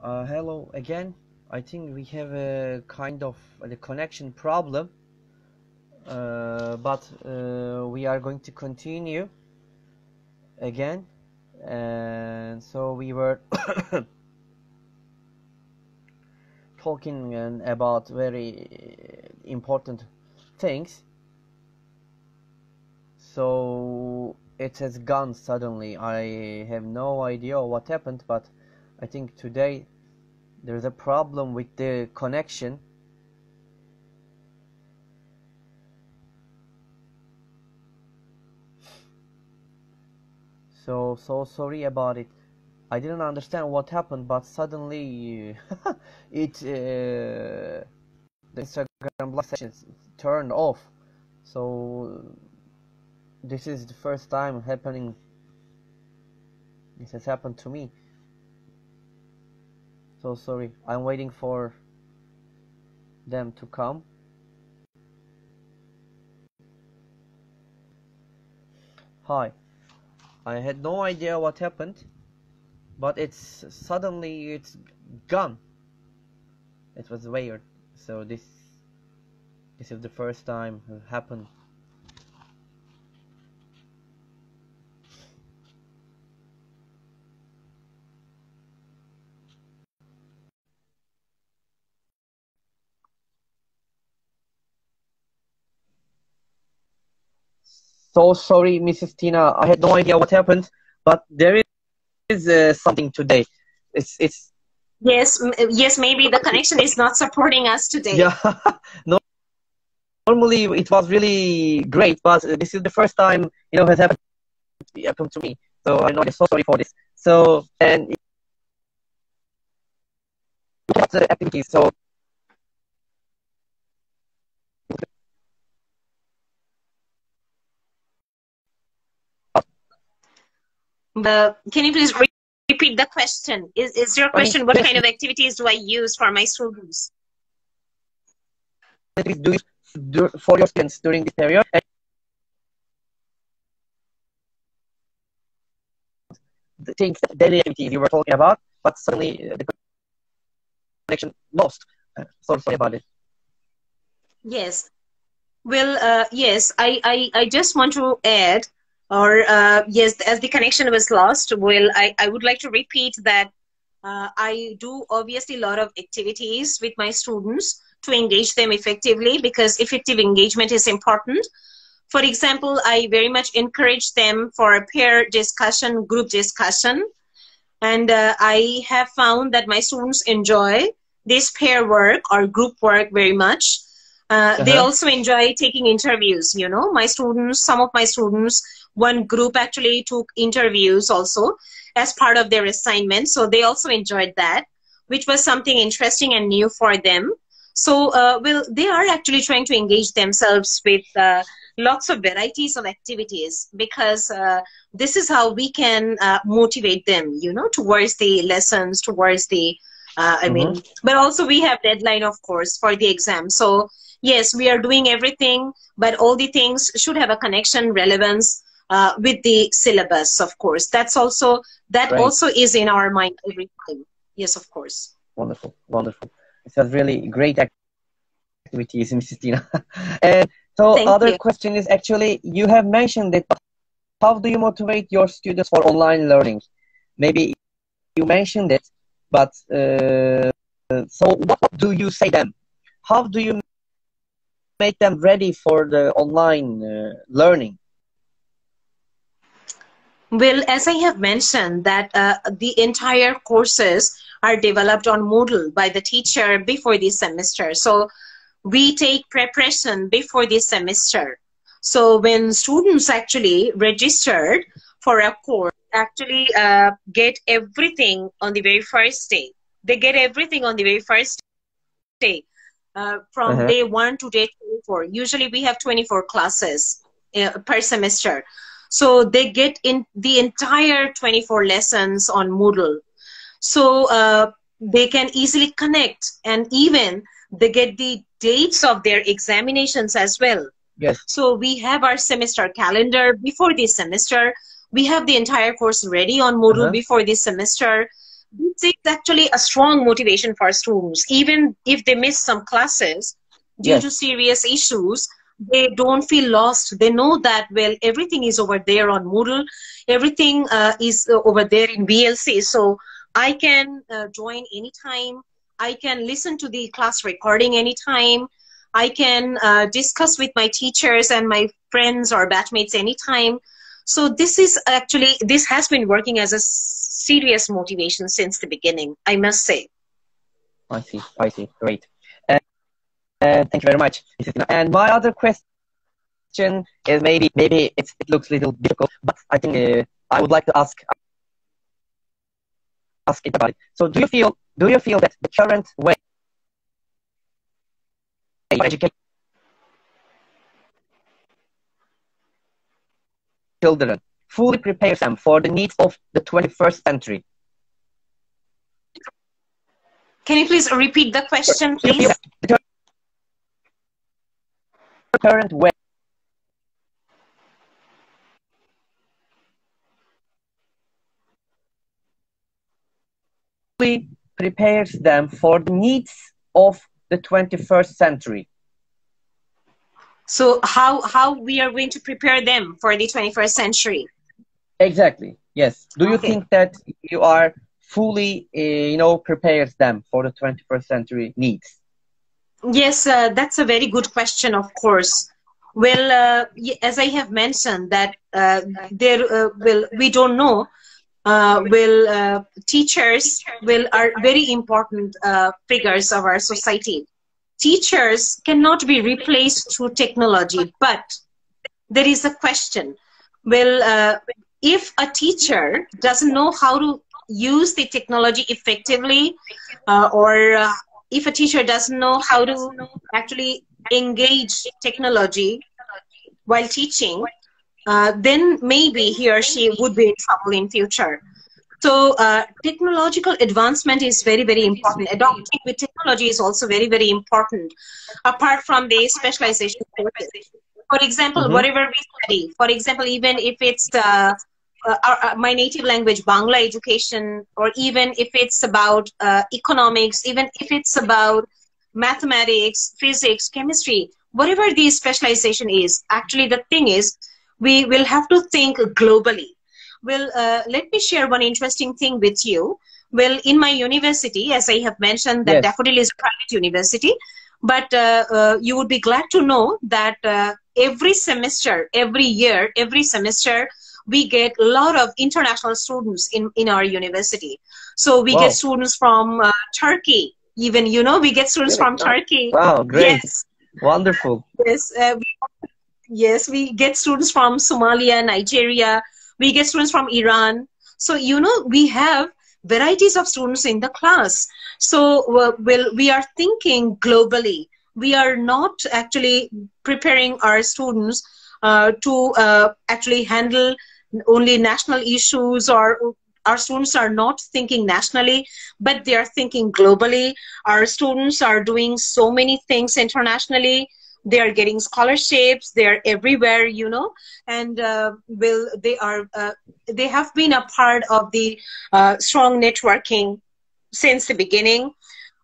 Uh, hello again. I think we have a kind of a connection problem, uh, but uh, we are going to continue again. And so we were talking about very important things. So it has gone suddenly. I have no idea what happened, but I think today there's a problem with the connection. So, so sorry about it. I didn't understand what happened, but suddenly it uh, the Instagram live session turned off. So this is the first time happening. This has happened to me. So sorry. I'm waiting for them to come. Hi. I had no idea what happened, but it's suddenly it's gone. It was weird. So this this is the first time it happened. So sorry, Mrs. Tina. I had no idea what happened, but there is uh, something today. It's it's. Yes, yes. Maybe the connection is not supporting us today. Yeah. no. Normally it was really great, but this is the first time you know has happened happened to me. So I know I'm so sorry for this. So and the activities. So Uh, can you please re- repeat the question? Is, is your question what kind of activities do I use for my students? do do, for your students during this period. The things, daily activities you were talking about, but suddenly the connection lost. Uh, so sorry about it. Yes. Well, uh, yes, I, I, I just want to add or uh, yes as the connection was lost well i, I would like to repeat that uh, i do obviously a lot of activities with my students to engage them effectively because effective engagement is important. For example i very much encourage them for a peer discussion group discussion. And uh, i have found that my students enjoy this pair work or group work very much. Uh, uh-huh. they also enjoy taking interviews you know. My students some of my students one group actually took interviews also as part of their assignment. So they also enjoyed that which was something interesting and new for them. So uh, well they are actually trying to engage themselves with uh, lots of varieties of activities because uh, this is how we can uh, motivate them you know towards the lessons towards the uh, i mm-hmm. mean but also we have deadline of course for the exam. So yes we are doing everything but all the things should have a connection relevance uh, with the syllabus of course. That's also that also is in our mind every time. Yes of course. Wonderful wonderful. It was really great activities mrs tina. And so Thank other you. question is actually you have mentioned it how do you motivate your students for online learning? Maybe you mentioned it but uh, so what do you say them? How do you make them ready for the online uh, learning? Well, as I have mentioned, that uh, the entire courses are developed on Moodle by the teacher before the semester. So we take preparation before the semester. So when students actually registered for a course, actually uh, get everything on the very first day. They get everything on the very first day uh, from uh-huh. day one to day 24. Usually we have 24 classes uh, per semester. So they get in the entire 24 lessons on Moodle. So uh, they can easily connect and even they get the dates of their examinations as well. Yes. So we have our semester calendar before the semester. We have the entire course ready on Moodle uh-huh. before the semester. this is actually a strong motivation for students. Even if they miss some classes due yes. to serious issues, they don't feel lost. They know that, well, everything is over there on Moodle. Everything uh, is uh, over there in VLC. So I can uh, join anytime. I can listen to the class recording anytime. I can uh, discuss with my teachers and my friends or batchmates anytime. So this is actually, this has been working as a serious motivation since the beginning, I must say. I see, I see, great. And, and thank you very much. And my other question is maybe, maybe it looks a little difficult, but I think uh, I would like to ask, ask it about it. So do you feel, do you feel that the current way of educate children fully prepares them for the needs of the 21st century. Can you please repeat the question, please? Current way prepares them for the needs of the 21st century. So how how we are going to prepare them for the 21st century? Exactly. Yes. Do you okay. think that you are fully, uh, you know, prepares them for the 21st century needs? Yes, uh, that's a very good question. Of course. Well, uh, as I have mentioned, that uh, there uh, will we don't know. Uh, will uh, teachers will are very important figures of our society. Teachers cannot be replaced through technology, but there is a question. Well, if a teacher doesn't know how to use the technology effectively uh, or uh, if a teacher doesn't know how to actually engage technology while teaching uh, then maybe he or she would be in trouble in future. So uh, technological advancement is very very important. Adopting with technology is also very very important apart from the specialization for example, mm-hmm. whatever we study, for example, even if it's uh, uh, uh, my native language, Bangla education, or even if it's about uh, economics, even if it's about mathematics, physics, chemistry, whatever the specialization is, actually the thing is, we will have to think globally. Well, uh, let me share one interesting thing with you. Well, in my university, as I have mentioned, that yes. Daffodil is a private university, but uh, uh, you would be glad to know that every semester, every year, every semester, we get a lot of international students in, in our university. So we wow. get students from uh, Turkey, even, you know, we get students from Turkey. Wow, great. Yes. Wonderful. Yes, uh, we, yes, we get students from Somalia, Nigeria. We get students from Iran. So, you know, we have varieties of students in the class. So, uh, well, we are thinking globally. We are not actually preparing our students uh, to uh, actually handle only national issues or our students are not thinking nationally, but they are thinking globally. Our students are doing so many things internationally. They are getting scholarships. They are everywhere, you know, and uh, will they are uh, they have been a part of the uh, strong networking since the beginning.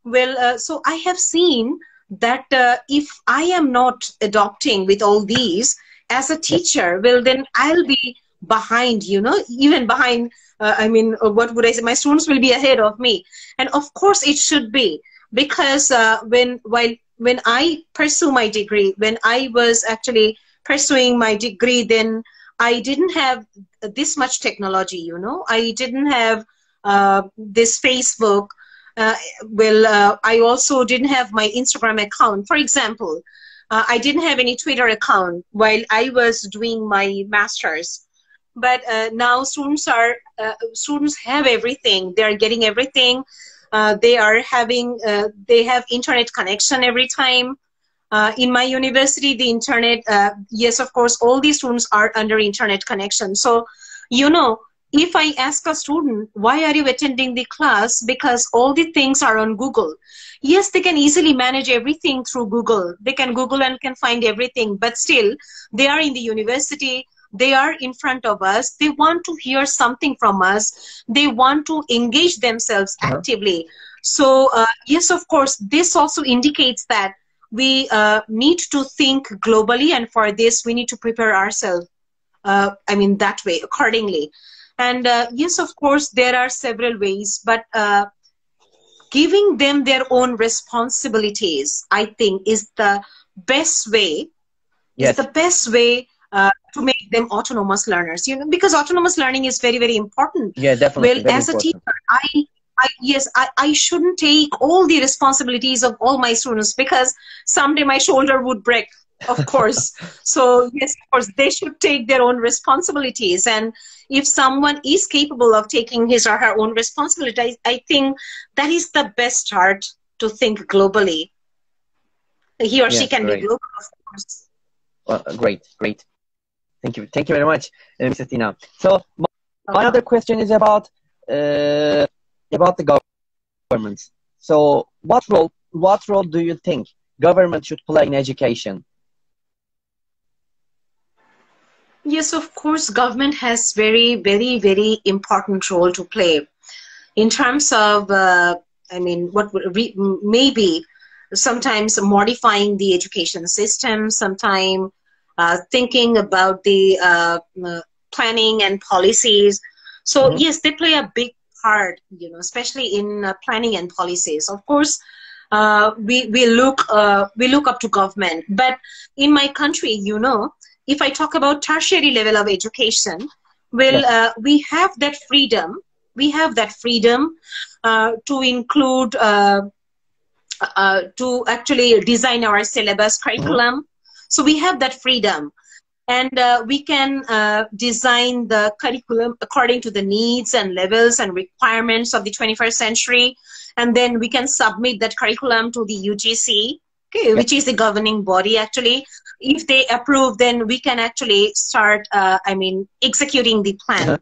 Well, uh, so I have seen that uh, if I am not adopting with all these as a teacher, well, then I'll be behind you know even behind uh, i mean uh, what would i say? My students will be ahead of me. And of course it should be. Because uh, when while when i pursue my degree when i was actually pursuing my degree then i didn't have this much technology you know. I didn't have uh, this facebook. Uh, well uh, i also didn't have my instagram account. For example i didn't have any twitter account while i was doing my masters but uh, now students are uh, students have everything. They are getting everything. Uh, they are having uh, they have internet connection every time. Uh, in my university the internet uh, yes of course all these students are under internet connection. So you know if i ask a student why are you attending the class? Because all the things are on google. Yes they can easily manage everything through google. They can google and can find everything. But still they are in the university they are in front of us they want to hear something from us they want to engage themselves uh-huh. actively so uh, yes of course this also indicates that we uh, need to think globally and for this we need to prepare ourselves uh, i mean that way accordingly and uh, yes of course there are several ways but uh, giving them their own responsibilities i think is the best way yes. is the best way uh, to make them autonomous learners you know because autonomous learning is very very important yeah definitely well as important. a teacher i I, yes, I, I shouldn't take all the responsibilities of all my students because someday my shoulder would break, of course. so, yes, of course, they should take their own responsibilities. And if someone is capable of taking his or her own responsibility, I, I think that is the best start to think globally. He or she can great. be global, of course. Well, great, great. Thank you. Thank you very much, uh, Mrs. Tina. So my, my other question is about uh, about the governments. So what role what role do you think government should play in education? Yes, of course, government has very, very, very important role to play in terms of, uh, I mean, what maybe sometimes modifying the education system, sometimes thinking about the uh, uh, planning and policies. So mm-hmm. yes, they play a big part, you know, especially in uh, planning and policies. Of course, uh, we we look uh, we look up to government, but in my country, you know, if I talk about tertiary level of education, well, yeah. we have that freedom. We have that freedom to include uh, to actually design our syllabus curriculum. So we have that freedom. And uh, we can uh, design the curriculum according to the needs and levels and requirements of the 21st century. And then we can submit that curriculum to the UGC, okay, which is the governing body actually. If they approve, then we can actually start, uh, I mean, executing the plan. Uh-huh.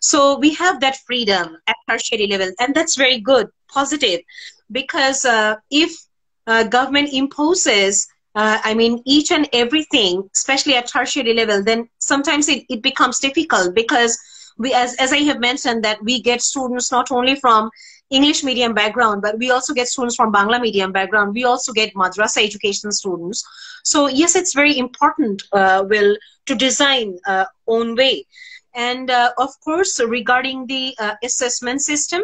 So we have that freedom at tertiary level, and that's very good, positive because uh, if uh, government imposes uh, I mean, each and everything, especially at tertiary level, then sometimes it, it becomes difficult because we, as, as I have mentioned, that we get students not only from English medium background, but we also get students from Bangla medium background. We also get madrasa education students. So yes, it's very important, uh, will to design uh, own way. And uh, of course, regarding the uh, assessment system,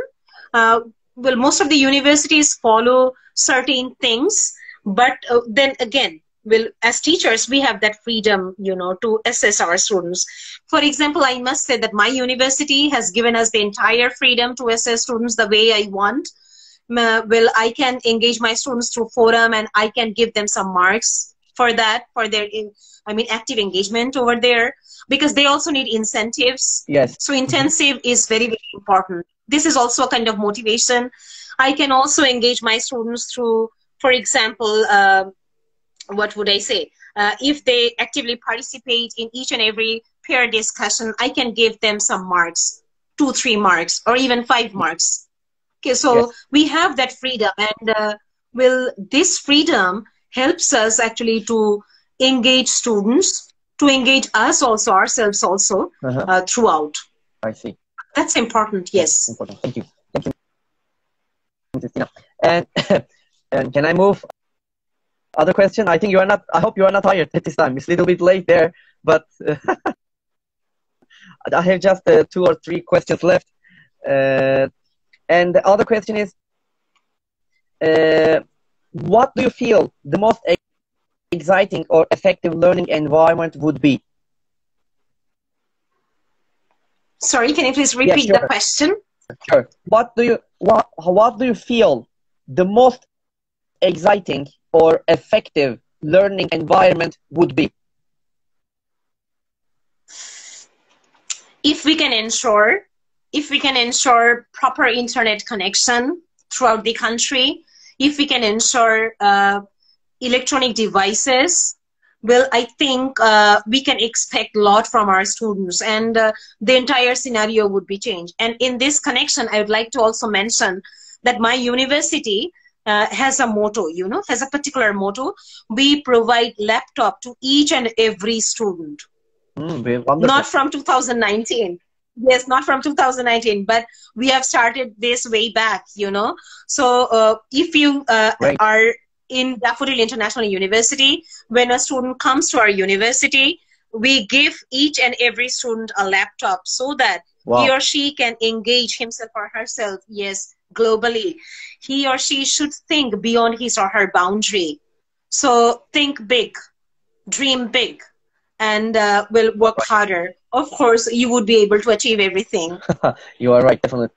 uh, well, most of the universities follow certain things, but uh, then again, well, as teachers, we have that freedom, you know, to assess our students. For example, I must say that my university has given us the entire freedom to assess students the way I want. Uh, well, I can engage my students through forum and I can give them some marks for that, for their, I mean, active engagement over there because they also need incentives. Yes. So intensive mm-hmm. is very, very important this is also a kind of motivation. I can also engage my students through, for example, uh, what would I say? Uh, if they actively participate in each and every peer discussion, I can give them some marks, two, three marks, or even five marks. Okay, so yes. we have that freedom, and uh, will this freedom helps us actually to engage students, to engage us also ourselves also uh-huh. Uh, throughout. I see. That's important. Yes. Important. Thank you. Thank you. And and can I move? Other question. I think you are not. I hope you are not tired at this time. It's a little bit late there, but I have just uh, two or three questions left. Uh, and the other question is, uh, what do you feel the most exciting or effective learning environment would be? Sorry, can you please repeat yeah, sure. the question? Sure. What do you what what do you feel the most exciting or effective learning environment would be? If we can ensure if we can ensure proper internet connection throughout the country, if we can ensure uh, electronic devices well i think uh, we can expect a lot from our students and uh, the entire scenario would be changed and in this connection i would like to also mention that my university uh, has a motto you know has a particular motto. We provide laptop to each and every student. Mm, not from 2019 yes not from 2019 but we have started this way back you know. So uh, if you uh, right. are in Daffodil International University when a student comes to our university we give each and every student a laptop so that wow. he or she can engage himself or herself. Yes globally he or she should think beyond his or her boundary. So think big dream big and uh, will work right. harder. Of course you would be able to achieve everything. You are right definitely.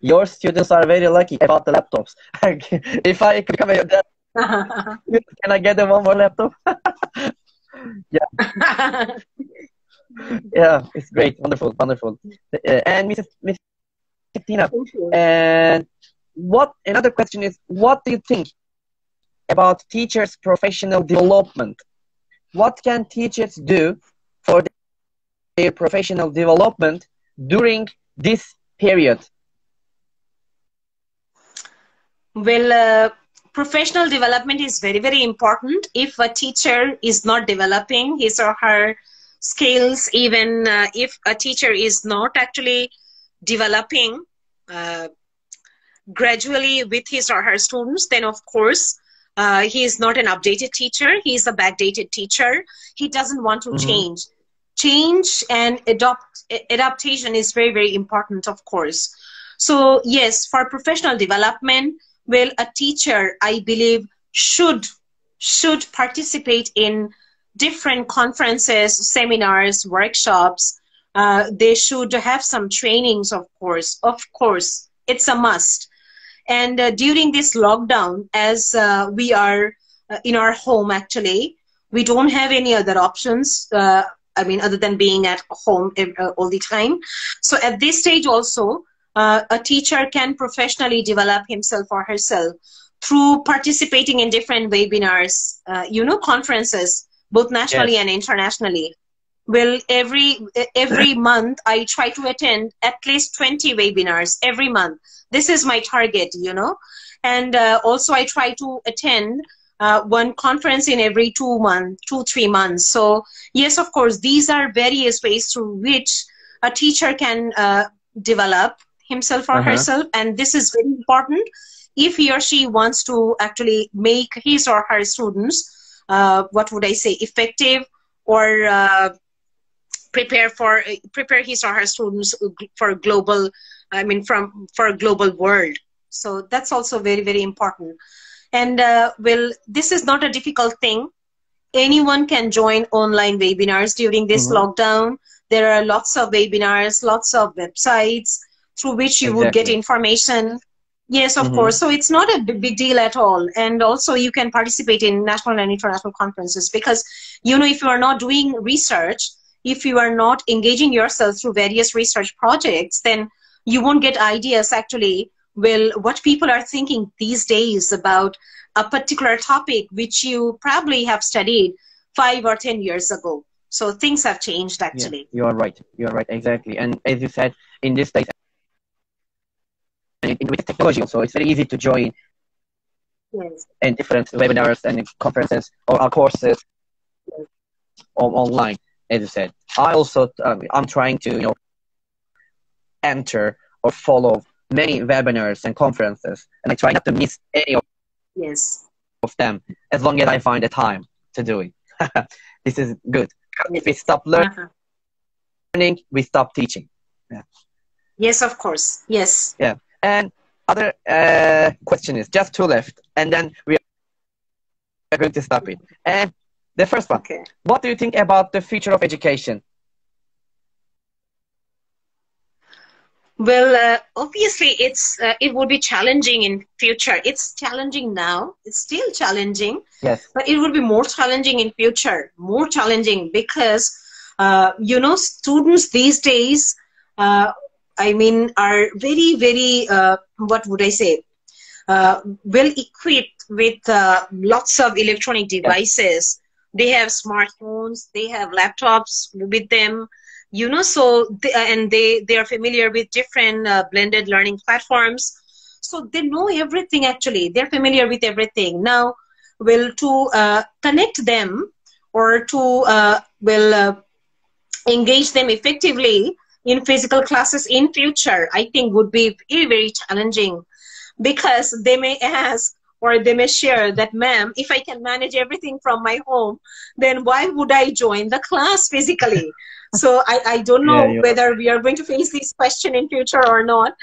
Your students are very lucky about the laptops. If i become a dad can i get them one more laptop? Yeah. Yeah it's great. Wonderful wonderful. Uh, and mrs mrs And what another question is what do you think about teachers professional development what can teachers do for their professional development during this period? Well, uh, professional development is very, very important. If a teacher is not developing his or her skills, even uh, if a teacher is not actually developing uh, gradually with his or her students, then of course uh, he is not an updated teacher. He is a backdated teacher. He doesn't want to mm-hmm. change. Change and adopt adaptation is very very important, of course. So yes, for professional development, well, a teacher I believe should should participate in different conferences, seminars, workshops. Uh, they should have some trainings, of course. Of course, it's a must and uh, during this lockdown, as uh, we are uh, in our home, actually, we don't have any other options. Uh, I mean, other than being at home uh, all the time. So at this stage, also, uh, a teacher can professionally develop himself or herself through participating in different webinars, you know, conferences, both nationally yes. and internationally well every every month i try to attend at least 20 webinars every month. This is my target you know? And uh, also i try to attend uh, one conference in every two months two three months. So yes of course these are various ways through which a teacher can uh, develop himself or uh-huh. herself. And this is very important. If he or she wants to actually make his or her students uh, what would i say effective or uh, prepare for prepare his or her students for global i mean from for a global world. So that's also very very important. And uh, well this is not a difficult thing. Anyone can join online webinars during this mm-hmm. lockdown. There are lots of webinars lots of websites through which you exactly. would get information. Yes of mm-hmm. course. So it's not a big deal at all. And also you can participate in national and international conferences because you know if you are not doing research if you are not engaging yourself through various research projects, then you won't get ideas actually well what people are thinking these days about a particular topic which you probably have studied five or ten years ago. So things have changed actually. yeah, you are right. You are right exactly. And as you said in this days with technology also it's very easy to join yes. in different webinars and conferences or courses yes. online as you said. I also um, I'm trying to you know enter or follow many webinars and conferences, and I try not to miss any of yes of them as long as I find the time to do it. this is good. If we stop learning, uh-huh. we stop teaching. Yeah. Yes, of course. Yes. Yeah. And other uh, question is just two left, and then we are going to stop it. And the first one. Okay. What do you think about the future of education? Well, uh, obviously, it's uh, it will be challenging in future. It's challenging now. It's still challenging. Yes. But it will be more challenging in future. More challenging because uh, you know students these days. Uh, I mean, are very very uh, what would I say? Uh, well equipped with lots of electronic devices they have smartphones they have laptops with them you know so they, and they they are familiar with different uh, blended learning platforms. So they know everything actually. They're familiar with everything. Now will to uh, connect them or to uh, will uh, engage them effectively in physical classes in future, I think would be very, very challenging. Because they may ask or they may share that, ma'am, if I can manage everything from my home, then why would I join the class physically? so I, I don't know yeah, whether we are going to face this question in future or not.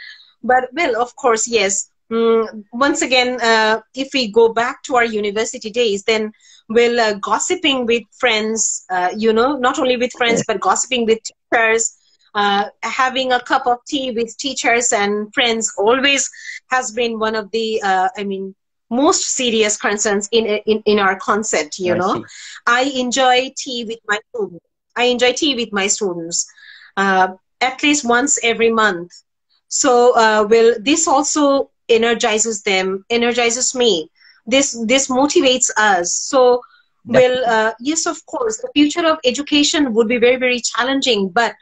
But well, of course, yes. Mm, once again, uh, if we go back to our university days, then well, uh, gossiping with friends, uh, you know, not only with friends, but gossiping with teachers, uh, having a cup of tea with teachers and friends always has been one of the, uh, I mean, most serious concerns in, in, in our concept, you I know. See. I enjoy tea with my students. I enjoy tea with my students uh, at least once every month. So, uh, well, this also energizes them, energizes me. This, this motivates us. So, well, uh, yes, of course, the future of education would be very, very challenging, but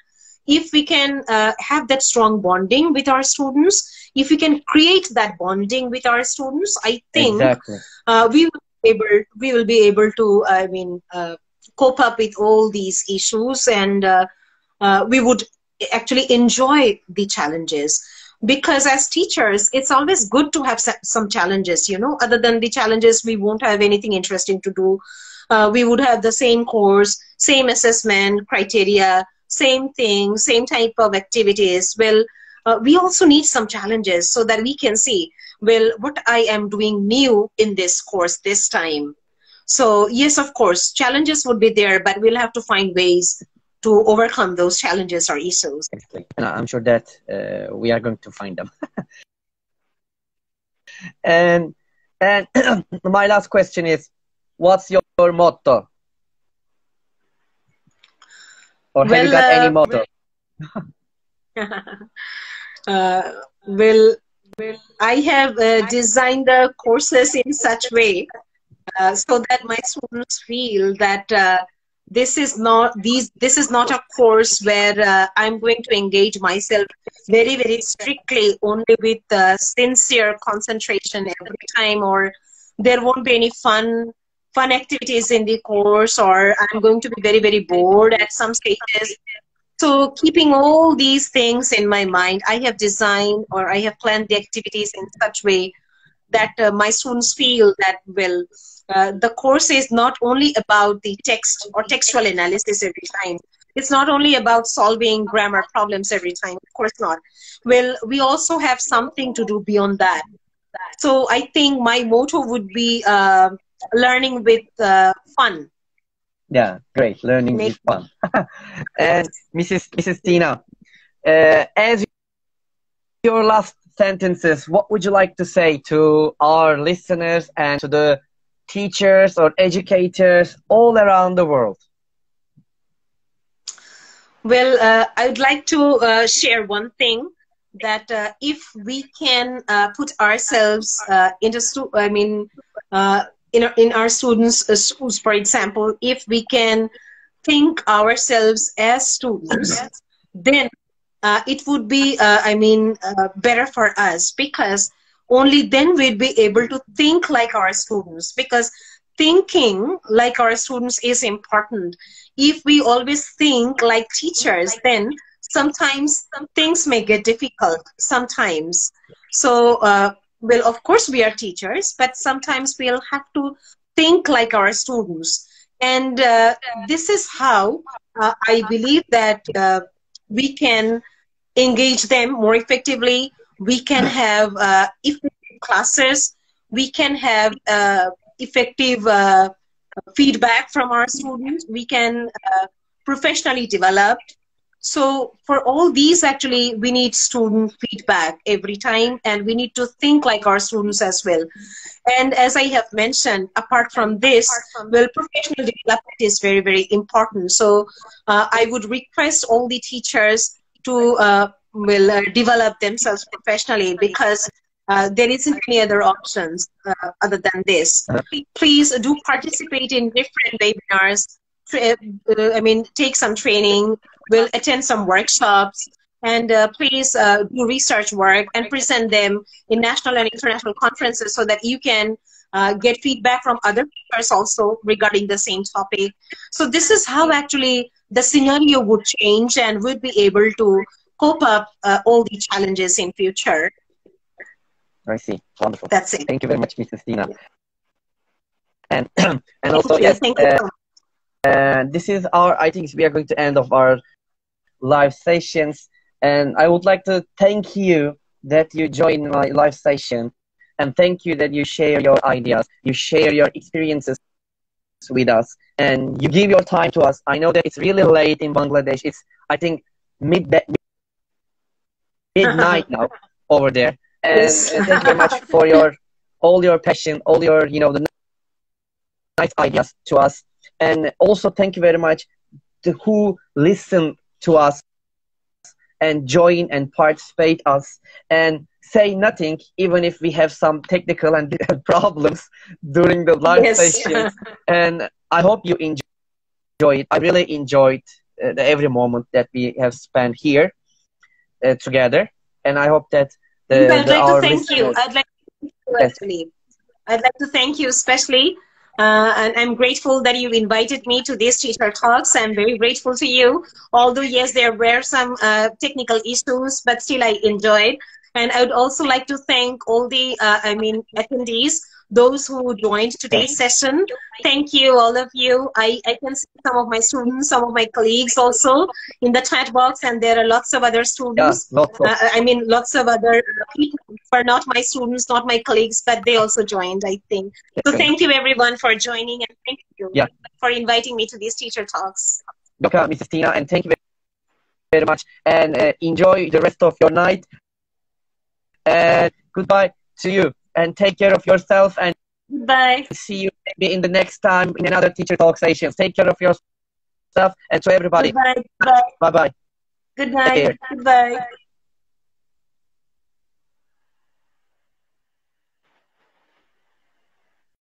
if we can uh, have that strong bonding with our students, if we can create that bonding with our students, I think exactly. uh, we will be able we will be able to I mean uh, cope up with all these issues, and uh, uh, we would actually enjoy the challenges. Because as teachers, it's always good to have some challenges. You know, other than the challenges, we won't have anything interesting to do. Uh, we would have the same course, same assessment criteria, same thing, same type of activities. Well, uh, we also need some challenges so that we can see, well, what I am doing new in this course this time. So yes, of course, challenges would be there, but we'll have to find ways to overcome those challenges or issues. And I'm sure that uh, we are going to find them. and and my last question is, what's your motto? Or have well, you got any uh, motto? well, well, I have uh, designed the courses in such way uh, so that my students feel that uh, this is not these this is not a course where uh, I'm going to engage myself very very strictly only with uh, sincere concentration every time, or there won't be any fun fun activities in the course or I'm going to be very, very bored at some stages. So keeping all these things in my mind, I have designed or I have planned the activities in such way that uh, my students feel that, well, uh, the course is not only about the text or textual analysis every time. It's not only about solving grammar problems every time. Of course not. Well, we also have something to do beyond that. So I think my motto would be uh, learning with uh, fun. Yeah, great. Learning with fun. and Mrs. Mrs. Tina, uh, as your last sentences, what would you like to say to our listeners and to the teachers or educators all around the world? Well, uh, I would like to uh, share one thing that uh, if we can uh, put ourselves uh, into, I mean, uh, in our, in our students' uh, schools, for example, if we can think ourselves as students, then uh, it would be, uh, I mean, uh, better for us because only then we'd be able to think like our students because thinking like our students is important. If we always think like teachers, then sometimes some things may get difficult sometimes. So well, of course, we are teachers, but sometimes we'll have to think like our students. And uh, this is how uh, I believe that uh, we can engage them more effectively. We can have uh, effective classes. We can have uh, effective uh, feedback from our students. We can professionally develop so for all these, actually, we need student feedback every time, and we need to think like our students as well. And as I have mentioned, apart from this, well, professional development is very, very important. So uh, I would request all the teachers to uh, will uh, develop themselves professionally because uh, there isn't any other options uh, other than this. Please do participate in different webinars. Uh, I mean, take some training, will attend some workshops and uh, please uh, do research work and present them in national and international conferences so that you can uh, get feedback from other teachers also regarding the same topic. So this is how actually the scenario would change and we'd be able to cope up uh, all the challenges in future. I see. Wonderful. That's it. Thank you very much, Mrs. Tina. And and also yes, uh, uh, this is our. I think we are going to end of our live sessions, and I would like to thank you that you joined my live session, and thank you that you share your ideas, you share your experiences with us, and you give your time to us. I know that it's really late in Bangladesh. It's I think mid midnight now over there. And yes. thank you very much for your all your passion, all your you know the nice ideas to us, and also thank you very much to who listen to us and join and participate us and say nothing even if we have some technical and problems during the live yes. sessions and i hope you enjoy it i really enjoyed uh, every moment that we have spent here uh, together and i hope that the, I'd like to thank you. I'd like to actually. I'd like to thank you especially. Uh, and I'm grateful that you invited me to these teacher talks. I'm very grateful to you. Although, yes, there were some uh, technical issues, but still I enjoyed. And I would also like to thank all the, uh, I mean, attendees those who joined today's session. Thank you, all of you. I, I can see some of my students, some of my colleagues also in the chat box, and there are lots of other students. Yeah, of- uh, I mean, lots of other people who are not my students, not my colleagues, but they also joined, I think. So thank you, everyone, for joining, and thank you yeah. for inviting me to these teacher talks. Dr. Mrs. Tina, and thank you very much, and uh, enjoy the rest of your night. And goodbye to you and take care of yourself and bye. See you maybe in the next time in another teacher talk session. Take care of yourself and to everybody. Bye bye. Bye bye. Good night. Goodbye.